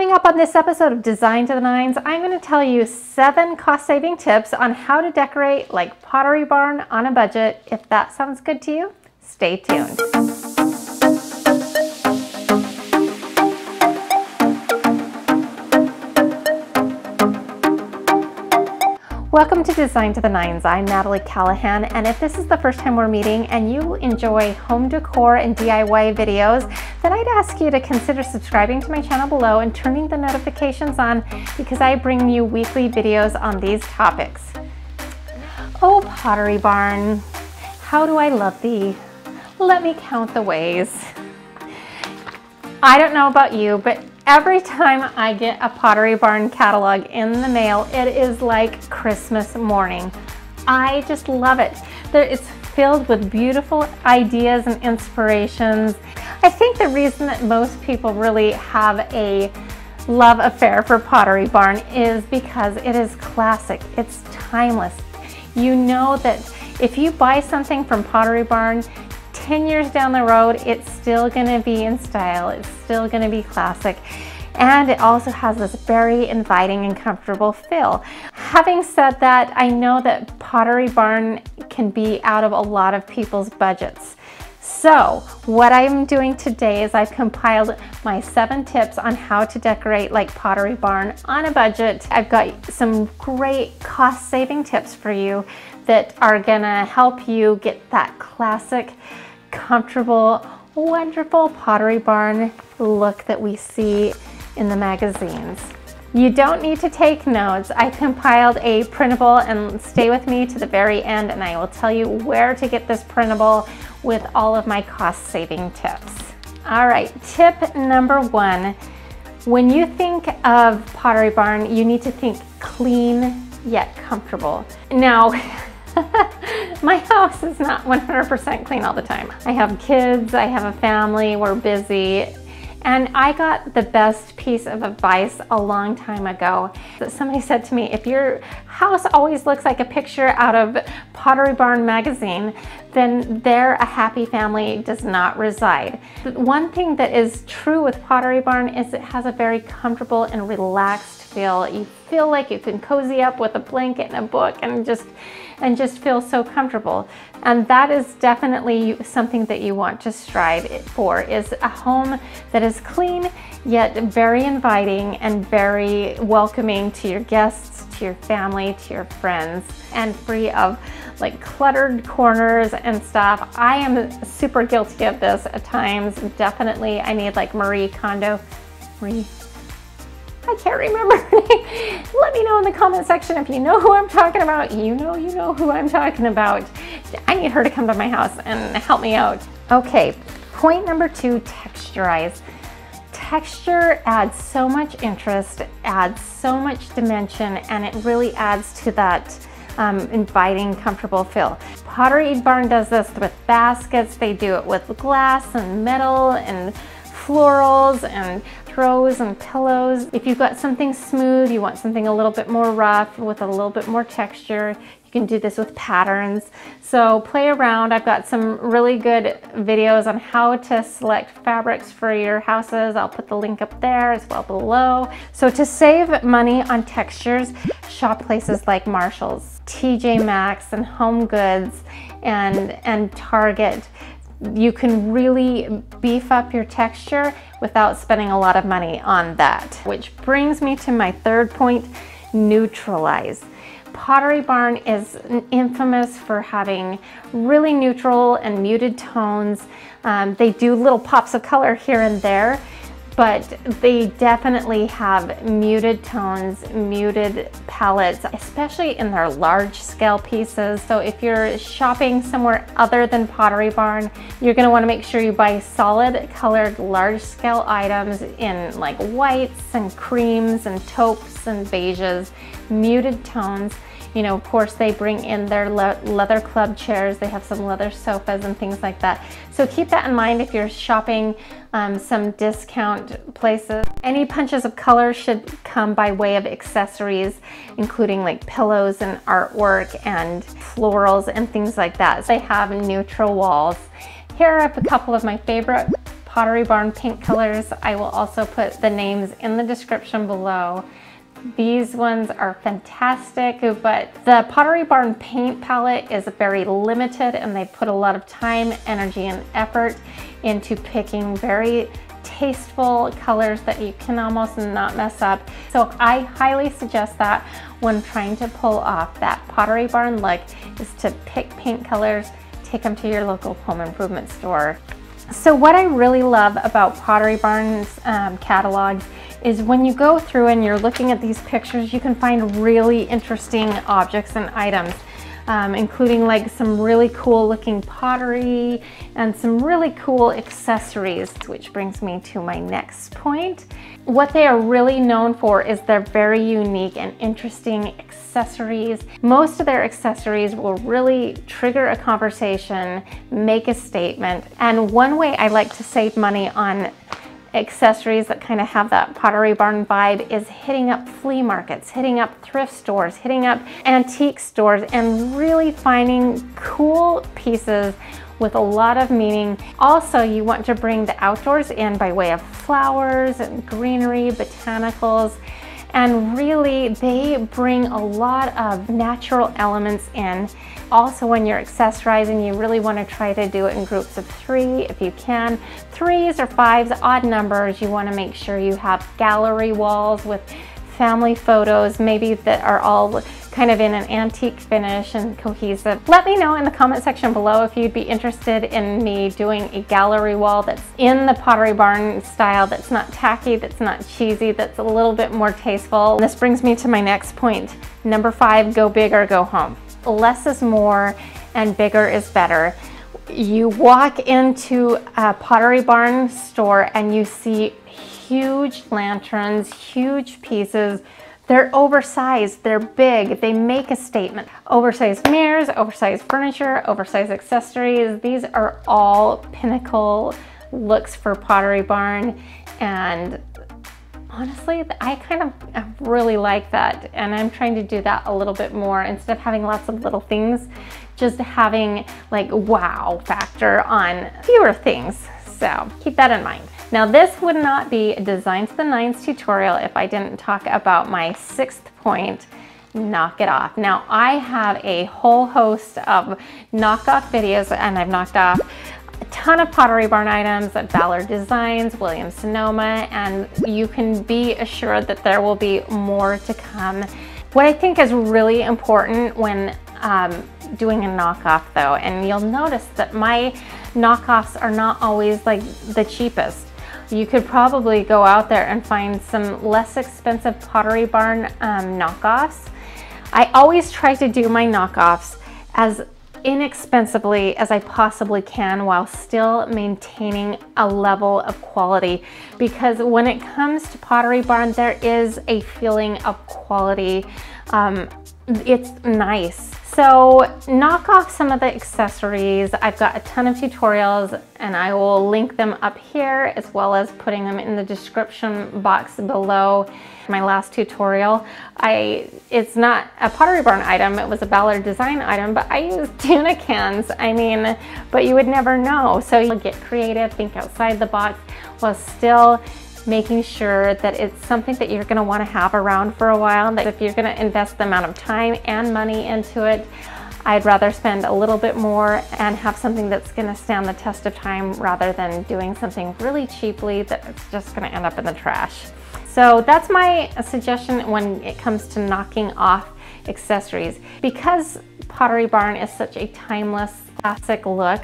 Coming up on this episode of Design to the Nines, I'm going to tell you seven cost saving tips on how to decorate like Pottery Barn on a budget. If that sounds good to you, stay tuned. Welcome to Design to the Nines. I'm Natalee Callahan, and if this is the first time we're meeting and you enjoy home decor and DIY videos, then I'd ask you to consider subscribing to my channel below and turning the notifications on because I bring you weekly videos on these topics. Oh, Pottery Barn, how do I love thee? Let me count the ways. I don't know about you, but Every time I get a Pottery Barn catalog in the mail, it is like Christmas morning. I just love it. It's filled with beautiful ideas and inspirations. I think the reason that most people really have a love affair for Pottery Barn is because it is classic, it's timeless. You know that if you buy something from Pottery Barn, 10 years down the road, it's still gonna be in style, it's still gonna be classic. And it also has this very inviting and comfortable feel. Having said that, I know that Pottery Barn can be out of a lot of people's budgets. So what I'm doing today is I've compiled my seven tips on how to decorate like Pottery Barn on a budget. I've got some great cost saving tips for you that are gonna help you get that classic comfortable, wonderful Pottery Barn look that we see in the magazines. You don't need to take notes. I compiled a printable and stay with me to the very end and I will tell you where to get this printable with all of my cost saving tips. All right, tip number one. When you think of Pottery Barn, you need to think clean yet comfortable. Now, My house is not 100% clean all the time. I have kids, I have a family, we're busy, and I got the best piece of advice a long time ago. That Somebody said to me, if your house always looks like a picture out of Pottery Barn magazine, then there a happy family does not reside. One thing that is true with Pottery Barn is it has a very comfortable and relaxed feel. You feel like you can cozy up with a blanket and a book and just and just feel so comfortable. And that is definitely something that you want to strive for is a home that is clean yet very inviting and very welcoming to your guests, to your family, to your friends, and free of like cluttered corners and stuff. I am super guilty of this at times. Definitely I need like Marie Kondo, Marie I can't remember Let me know in the comment section if you know who I'm talking about. You know, you know who I'm talking about. I need her to come to my house and help me out. Okay, point number two, texturize. Texture adds so much interest, adds so much dimension, and it really adds to that um, inviting, comfortable feel. Pottery Barn does this with baskets. They do it with glass and metal and florals and throws and pillows. If you've got something smooth, you want something a little bit more rough with a little bit more texture, you can do this with patterns. So play around. I've got some really good videos on how to select fabrics for your houses. I'll put the link up there as well below. So to save money on textures, shop places like Marshall's, TJ Maxx and Home Goods and, and Target you can really beef up your texture without spending a lot of money on that. Which brings me to my third point, neutralize. Pottery Barn is infamous for having really neutral and muted tones. Um, they do little pops of color here and there, but they definitely have muted tones, muted palettes, especially in their large scale pieces. So if you're shopping somewhere other than Pottery Barn, you're gonna wanna make sure you buy solid colored large scale items in like whites and creams and taupes and beiges, muted tones. You know, of course, they bring in their le leather club chairs. They have some leather sofas and things like that. So keep that in mind if you're shopping um, some discount places. Any punches of color should come by way of accessories, including like pillows and artwork and florals and things like that. So they have neutral walls. Here are a couple of my favorite Pottery Barn paint colors. I will also put the names in the description below. These ones are fantastic, but the Pottery Barn paint palette is very limited and they put a lot of time, energy, and effort into picking very tasteful colors that you can almost not mess up. So I highly suggest that when trying to pull off that Pottery Barn look is to pick paint colors, take them to your local home improvement store. So what I really love about Pottery Barn's um, catalogs is when you go through and you're looking at these pictures, you can find really interesting objects and items um, including like some really cool looking pottery and some really cool accessories, which brings me to my next point. What they are really known for is their very unique and interesting accessories. Most of their accessories will really trigger a conversation, make a statement, and one way I like to save money on accessories that kind of have that Pottery Barn vibe is hitting up flea markets, hitting up thrift stores, hitting up antique stores, and really finding cool pieces with a lot of meaning. Also, you want to bring the outdoors in by way of flowers and greenery, botanicals, and really they bring a lot of natural elements in. Also when you're accessorizing, you really want to try to do it in groups of three if you can. Threes or fives, odd numbers, you want to make sure you have gallery walls with family photos, maybe that are all kind of in an antique finish and cohesive. Let me know in the comment section below if you'd be interested in me doing a gallery wall that's in the Pottery Barn style, that's not tacky, that's not cheesy, that's a little bit more tasteful. This brings me to my next point. Number five, go big or go home. Less is more and bigger is better you walk into a Pottery Barn store and you see huge lanterns, huge pieces. They're oversized, they're big, they make a statement. Oversized mirrors, oversized furniture, oversized accessories. These are all pinnacle looks for Pottery Barn and honestly, I kind of really like that. And I'm trying to do that a little bit more instead of having lots of little things, just having like wow factor on fewer things. So keep that in mind. Now this would not be a Design to the Nines tutorial if I didn't talk about my sixth point, knock it off. Now I have a whole host of knockoff videos and I've knocked off a ton of Pottery Barn items at Ballard Designs, Williams Sonoma, and you can be assured that there will be more to come. What I think is really important when um, doing a knockoff though, and you'll notice that my knockoffs are not always like the cheapest you could probably go out there and find some less expensive Pottery Barn um, knockoffs. I always try to do my knockoffs as inexpensively as I possibly can while still maintaining a level of quality. Because when it comes to Pottery Barn there is a feeling of quality um, it's nice so knock off some of the accessories. I've got a ton of tutorials and I will link them up here as well as putting them in the description box below my last tutorial. I It's not a Pottery Barn item, it was a Ballard Design item, but I used tuna cans. I mean, but you would never know. So you get creative, think outside the box while still making sure that it's something that you're gonna wanna have around for a while, that if you're gonna invest the amount of time and money into it, I'd rather spend a little bit more and have something that's gonna stand the test of time rather than doing something really cheaply that's just gonna end up in the trash. So that's my suggestion when it comes to knocking off accessories. Because Pottery Barn is such a timeless classic look,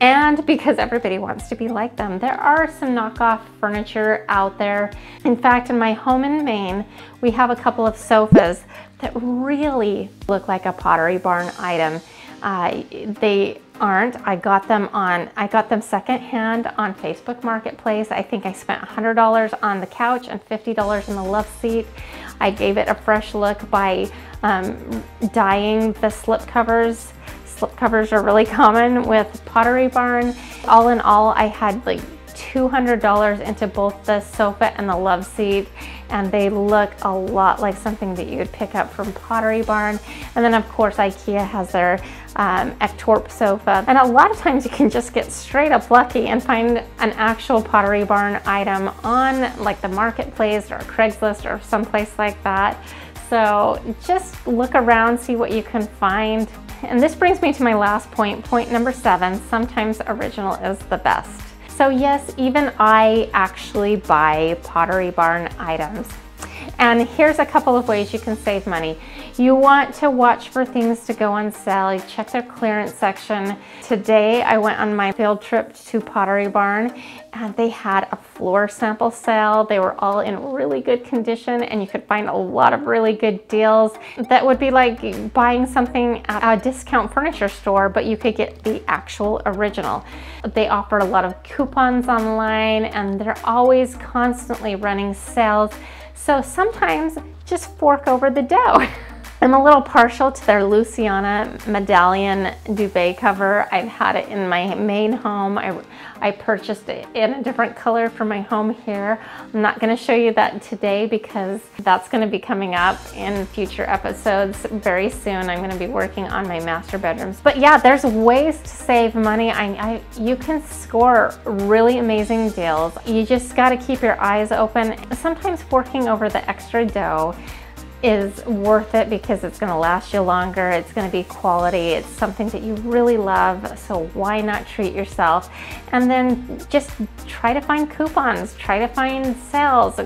and because everybody wants to be like them. There are some knockoff furniture out there. In fact, in my home in Maine, we have a couple of sofas that really look like a Pottery Barn item. Uh, they aren't. I got them on, I got them secondhand on Facebook Marketplace. I think I spent $100 on the couch and $50 in the love seat. I gave it a fresh look by um, dyeing the slip covers slip covers are really common with Pottery Barn. All in all, I had like $200 into both the sofa and the love seat and they look a lot like something that you would pick up from Pottery Barn. And then of course IKEA has their um, Ektorp sofa. And a lot of times you can just get straight up lucky and find an actual Pottery Barn item on like the marketplace or Craigslist or someplace like that. So just look around, see what you can find. And this brings me to my last point, point number seven, sometimes original is the best. So yes, even I actually buy Pottery Barn items. And here's a couple of ways you can save money. You want to watch for things to go on sale. You check their clearance section. Today I went on my field trip to Pottery Barn and they had a floor sample sale. They were all in really good condition and you could find a lot of really good deals. That would be like buying something at a discount furniture store, but you could get the actual original. They offer a lot of coupons online and they're always constantly running sales. So sometimes just fork over the dough. I'm a little partial to their Lucianna medallion duvet cover. I've had it in my Maine home. I, I purchased it in a different color for my home here. I'm not gonna show you that today because that's gonna be coming up in future episodes very soon. I'm gonna be working on my master bedrooms. But yeah, there's ways to save money. I, I you can score really amazing deals. You just gotta keep your eyes open. Sometimes working over the extra dough is worth it because it's going to last you longer. It's going to be quality. It's something that you really love. So why not treat yourself? And then just try to find coupons, try to find sales,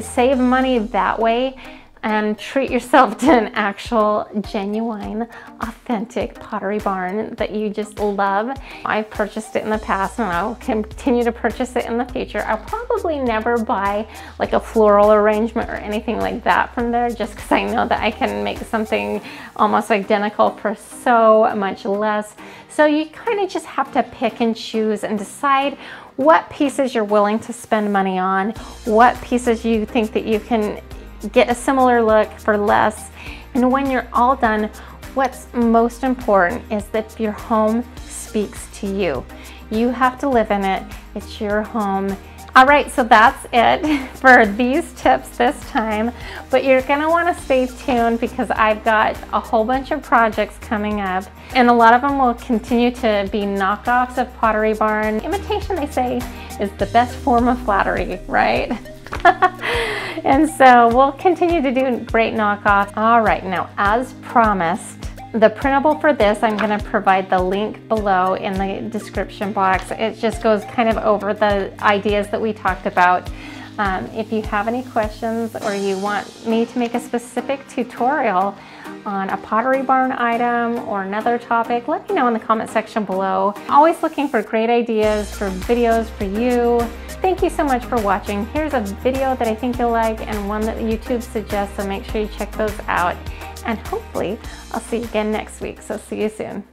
save money that way and treat yourself to an actual genuine authentic pottery barn that you just love. I've purchased it in the past and i'll continue to purchase it in the future. I'll probably never buy like a floral arrangement or anything like that from there just because i know that i can make something almost identical for so much less. So you kind of just have to pick and choose and decide what pieces you're willing to spend money on, what pieces you think that you can get a similar look for less. And when you're all done, what's most important is that your home speaks to you. You have to live in it. It's your home. All right, so that's it for these tips this time, but you're gonna wanna stay tuned because I've got a whole bunch of projects coming up and a lot of them will continue to be knockoffs of Pottery Barn. Imitation, they say, is the best form of flattery, right? and so we'll continue to do great knockoffs. All right, now as promised, the printable for this, I'm gonna provide the link below in the description box. It just goes kind of over the ideas that we talked about. Um, if you have any questions or you want me to make a specific tutorial on a Pottery Barn item or another topic, let me know in the comment section below. Always looking for great ideas for videos for you. Thank you so much for watching. Here's a video that I think you'll like and one that YouTube suggests, so make sure you check those out. And hopefully I'll see you again next week, so see you soon.